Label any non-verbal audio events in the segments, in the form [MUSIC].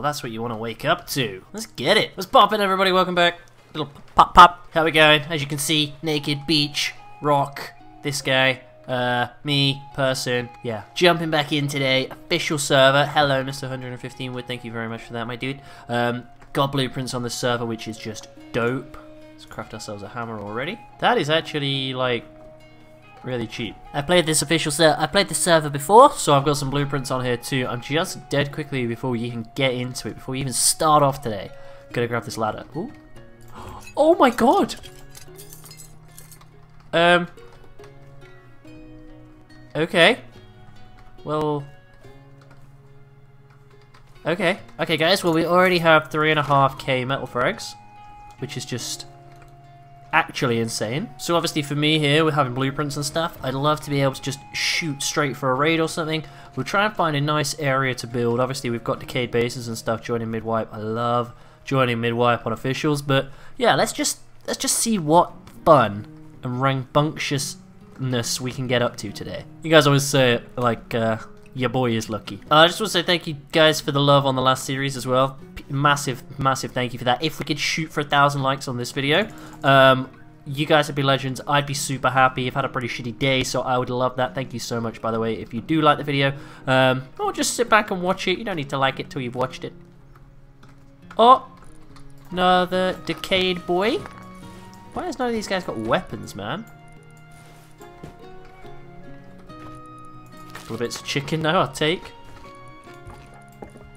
Oh, that's what you want to wake up to. Let's get it. Let's pop in, everybody. Welcome back. Little pop pop. How we going? As you can see, naked beach, rock, this guy, uh, me, person, yeah. Jumping back in today, official server. Hello, Mr. 115 Wood. Thank you very much for that, my dude. Um, got blueprints on the server, which is just dope. Let's craft ourselves a hammer already. That is actually, like, really cheap. I played this official ser I played this server before, so I've got some blueprints on here too. I'm just dead quickly before we even get into it, before we even start off today. Gonna grab this ladder. Ooh. Oh my god! Um. Okay. Well. Okay. Okay, guys. Well, we already have three and a half k metal frags, which is just actually insane. So obviously for me here, we're having blueprints and stuff, I'd love to be able to just shoot straight for a raid or something. We'll try and find a nice area to build. Obviously we've got decayed bases and stuff joining mid-wipe. I love joining mid-wipe on officials, but yeah, let's just let's just see what fun and rambunctiousness we can get up to today. You guys always say like uh, your boy is lucky. Uh, I just want to say thank you guys for the love on the last series as well. P massive, massive thank you for that. If we could shoot for a thousand likes on this video, um, you guys would be legends. I'd be super happy. I've had a pretty shitty day, so I would love that. Thank you so much, by the way, if you do like the video. Um, or just sit back and watch it. You don't need to like it till you've watched it. Oh, another decayed boy. Why has none of these guys got weapons, man? Couple of bits of chicken now, I'll take.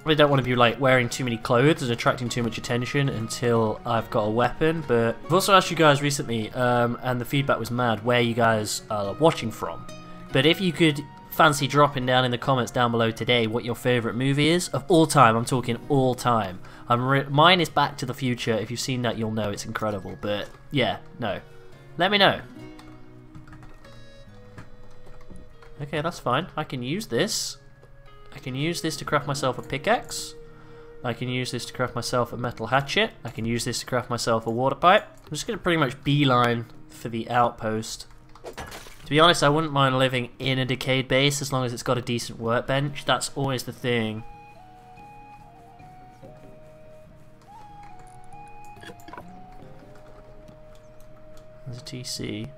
I don't want to be like wearing too many clothes and attracting too much attention until I've got a weapon, but I've also asked you guys recently, um, and the feedback was mad, where you guys are watching from. But if you could fancy dropping down in the comments down below today what your favourite movie is, of all time, I'm talking all time. I'm mine is Back to the Future, if you've seen that you'll know it's incredible, but yeah, no. Let me know. Okay, that's fine. I can use this. I can use this to craft myself a pickaxe. I can use this to craft myself a metal hatchet. I can use this to craft myself a water pipe. I'm just going to pretty much beeline for the outpost. To be honest, I wouldn't mind living in a decayed base as long as it's got a decent workbench. That's always the thing. There's a TC.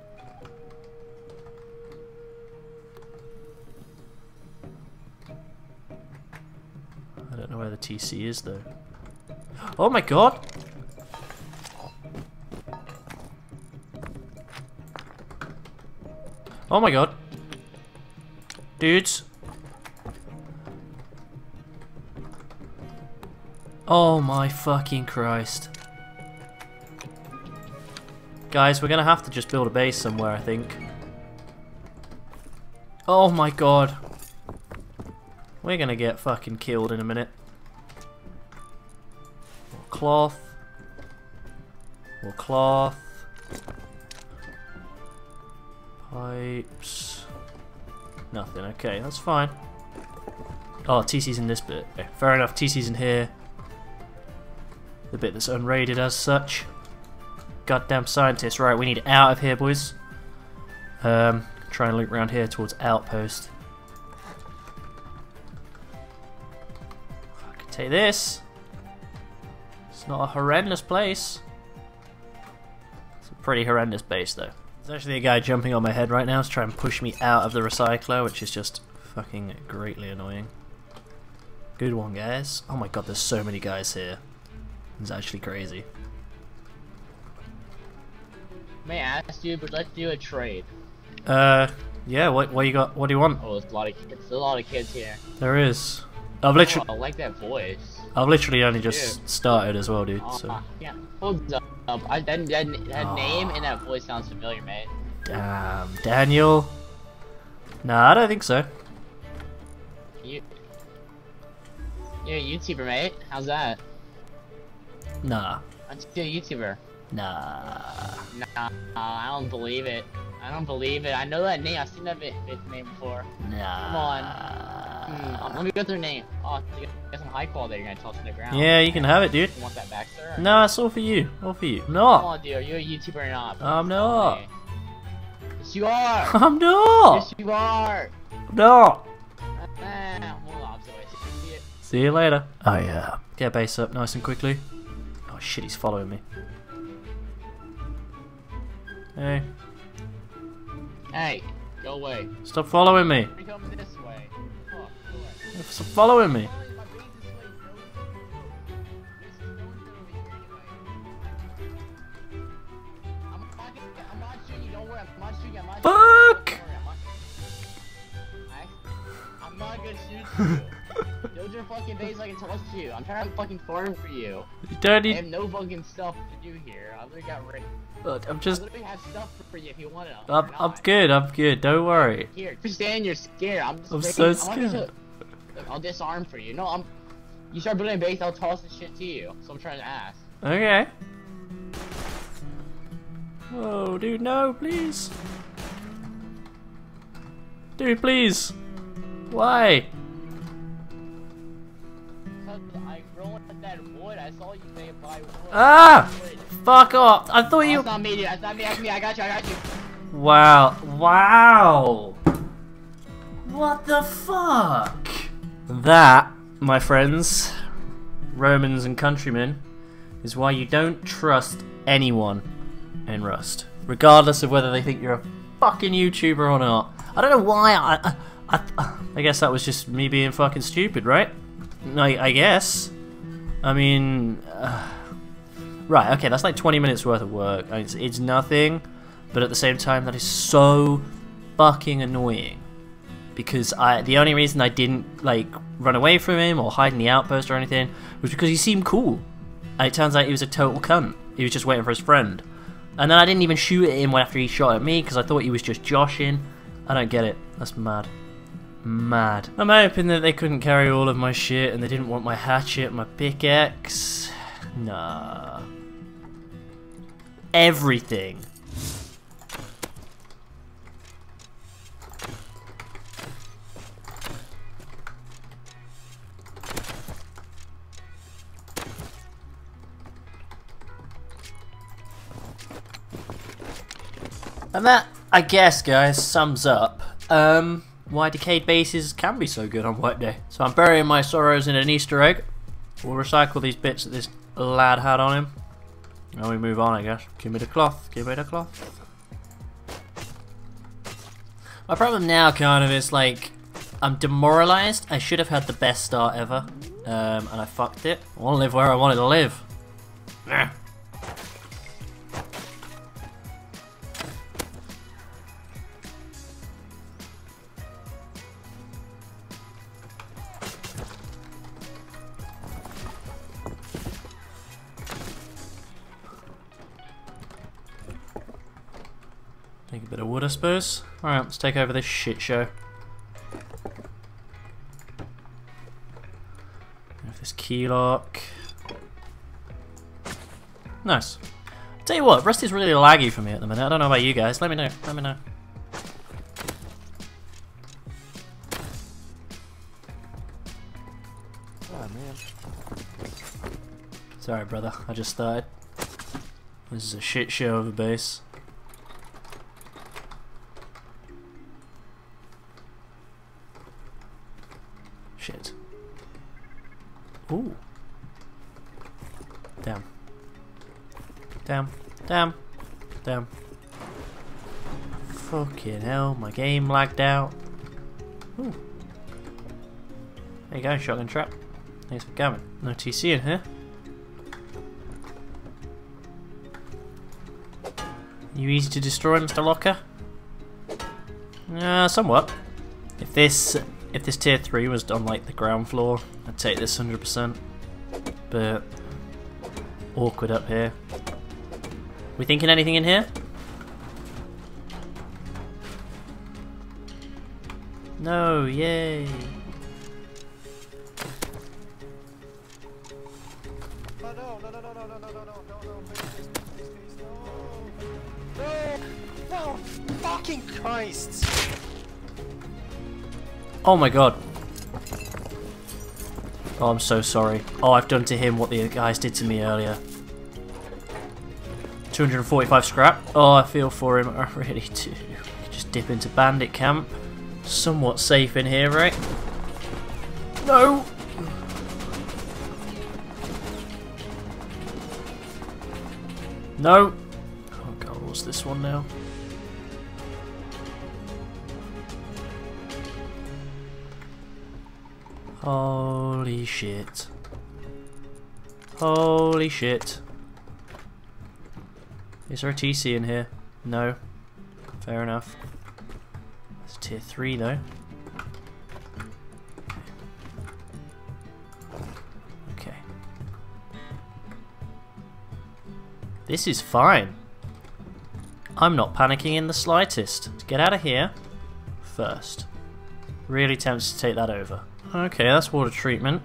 TC is though. Oh my god! Oh my god. Dudes. Oh my fucking Christ. Guys, we're gonna have to just build a base somewhere, I think. Oh my god. We're gonna get fucking killed in a minute. Cloth. More cloth. Pipes. Nothing. Okay, that's fine. Oh, TC's in this bit. Okay, fair enough. TC's in here. The bit that's unrated as such. Goddamn scientists. Right, we need out of here, boys. Um, try and loop around here towards outpost. I can take this. It's not a horrendous place. It's a pretty horrendous base though. There's actually a guy jumping on my head right now to try and push me out of the recycler, which is just fucking greatly annoying. Good one, guys. Oh my god, there's so many guys here. It's actually crazy. May I ask you, but let's do a trade. Uh, yeah. What what you got? What do you want? Oh, there's a lot of kids. a lot of kids here. There is. I've literally. Oh, I like that voice. I've literally only just dude. started as well, dude. So. Uh, yeah. Hold up. I, that that, that oh. name and that voice sounds familiar, mate. Damn, Daniel. Nah, I don't think so. You. You're a YouTuber, mate. How's that? Nah. I'm just a YouTuber. Nah. Nah, I don't believe it. I don't believe it. I know that name. I've seen that name before. Nah. Come on. Hmm, let me get their name. Oh, you get some high quality. You're gonna toss to the ground. Yeah, you can have it, dude. You want that back, sir? No, it's all for you. All for you. No. Come on, dude. Are you a YouTuber or not? [LAUGHS] I'm not. Yes, you are. I'm not. Yes, you are. No. Ah, See you later. Oh yeah. Get base up nice and quickly. Oh shit, he's following me. Hey, Hey, go away. stop following me. This way following me. Fuck! [LAUGHS] I'm not a good shooter. Those are fucking days I can trust you. I'm trying to fucking farm for you. Daddy. I have no fucking stuff to do here. I literally got ready. Look, I'm just. I literally have stuff for you if you want it. I'm, I'm good. I'm good. Don't worry. Here, understand you're scared. I'm. I'm making, so scared. I'll disarm for you. No, I'm. You start building a base, I'll toss this shit to you. So I'm trying to ask. Okay. Oh, dude, no, please. Dude, please. Why? Cause I rolled at. I saw you say buy wood. Ah! Fuck off! I thought you. That's not me, dude. That's not me. That's me. I got you. I got you. Wow. Wow. What the fuck? That, my friends, Romans and countrymen, is why you don't trust anyone in Rust. Regardless of whether they think you're a fucking YouTuber or not. I don't know why I. I, I, I guess that was just me being fucking stupid, right? I, I guess. I mean. Uh, right, okay, that's like 20 minutes worth of work. It's, it's nothing but at the same time that is so fucking annoying because I the only reason I didn't like run away from him or hide in the outpost or anything was because he seemed cool. And it turns out he was a total cunt. He was just waiting for his friend. And then I didn't even shoot at him after he shot at me because I thought he was just joshing. I don't get it. That's mad. Mad. I'm hoping that they couldn't carry all of my shit and they didn't want my hatchet, my pickaxe. Nah. Everything. And that, I guess, guys, sums up um, why decayed bases can be so good on wipe day. So I'm burying my sorrows in an Easter egg. We'll recycle these bits that this lad had on him. And we move on, I guess. Give me the cloth. Give me the cloth. My problem now, kind of, is like I'm demoralized. I should have had the best start ever, um, and I fucked it. I want to live where I wanted to live. Nah. Take a bit of wood, I suppose. Alright, let's take over this shit show. Have this key lock. Nice. Tell you what, Rusty's really laggy for me at the minute. I don't know about you guys. Let me know. Let me know. Oh man. Sorry, brother. I just started. This is a shit show of a base. Damn. Damn. Damn. Fucking hell, my game lagged out. Ooh. There you go, shotgun trap. Thanks for coming. No TC in here. You easy to destroy, Mr. Locker? Uh, somewhat. If this if this tier 3 was on like the ground floor, I'd take this 100%. But awkward up here. We thinking anything in here? No, yay. Oh my god. Oh, I'm so sorry. Oh, I've done to him what the guys did to me earlier. 245 scrap. Oh, I feel for him. I [LAUGHS] really do. Just dip into bandit camp. Somewhat safe in here, right? No! No! Oh god, what's this one now? Holy shit. Holy shit. Is there a TC in here? No. Fair enough. It's tier 3 though. Okay. This is fine. I'm not panicking in the slightest. Get out of here first. Really tempted to take that over. Okay, that's water treatment.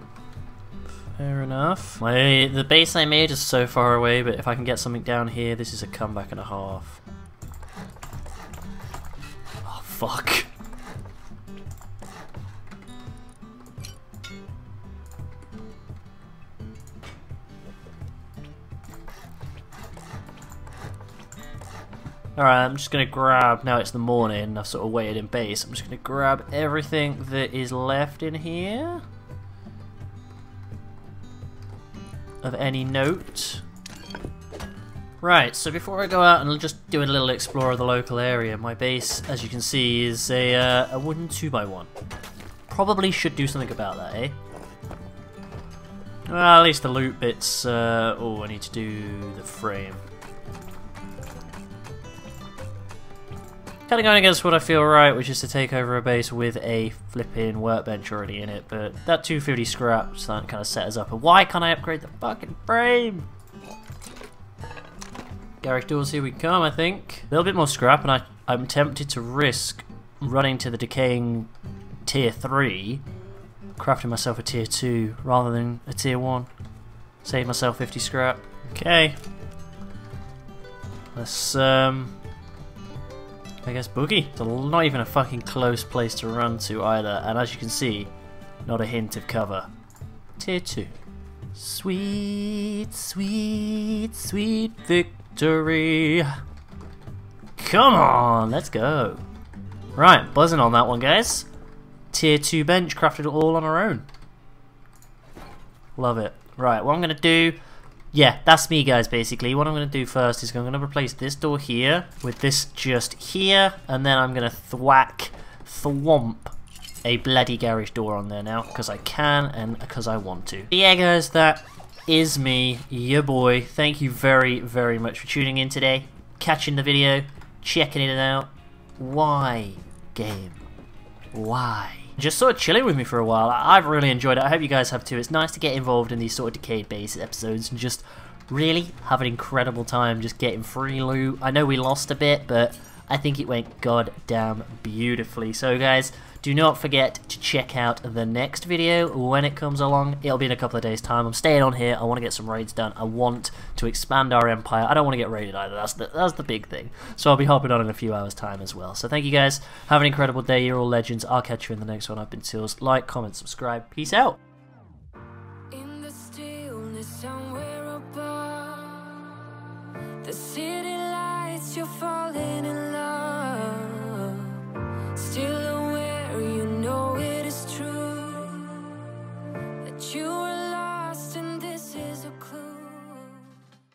Fair enough. My the base I made is so far away, but if I can get something down here, this is a comeback and a half. Oh fuck. Alright, I'm just gonna grab, now it's the morning, I've sort of waited in base, I'm just gonna grab everything that is left in here. Of any note. Right, so before I go out and just do a little explore of the local area, my base, as you can see, is a, uh, a wooden 2x1. Probably should do something about that, eh? Well, at least the loot bits, uh, oh, I need to do the frame. Kind of going against what I feel right, which is to take over a base with a flipping workbench already in it, but that 250 scraps that kind of set us up. And why can't I upgrade the fucking frame? Garage doors, here we come, I think. A little bit more scrap, and I, I'm tempted to risk running to the decaying tier 3, crafting myself a tier 2 rather than a tier 1. Save myself 50 scrap. Okay. Let's, um... I guess Boogie. It's not even a fucking close place to run to either, and as you can see, not a hint of cover. Tier 2. Sweet, sweet, sweet victory. Come on, let's go. Right, buzzing on that one, guys. Tier 2 bench, crafted all on our own. Love it. Right, what I'm going to do yeah, that's me guys basically. What I'm going to do first is I'm going to replace this door here with this just here and then I'm going to thwack, thwomp a bloody garage door on there now because I can and because I want to. Yeah guys, that is me, your boy. Thank you very, very much for tuning in today, catching the video, checking it out. Why, game? Why? Just sort of chilling with me for a while. I've really enjoyed it. I hope you guys have too. It's nice to get involved in these sort of decayed base episodes and just really have an incredible time just getting free loot. I know we lost a bit, but I think it went goddamn beautifully. So guys, do not forget to check out the next video when it comes along. It'll be in a couple of days time. I'm staying on here. I want to get some raids done. I want to expand our empire. I don't want to get raided either. That's the, that's the big thing. So I'll be hopping on in a few hours time as well. So thank you guys. Have an incredible day. You're all legends. I'll catch you in the next one. I've been Tilz. Like, comment, subscribe. Peace out. The stillness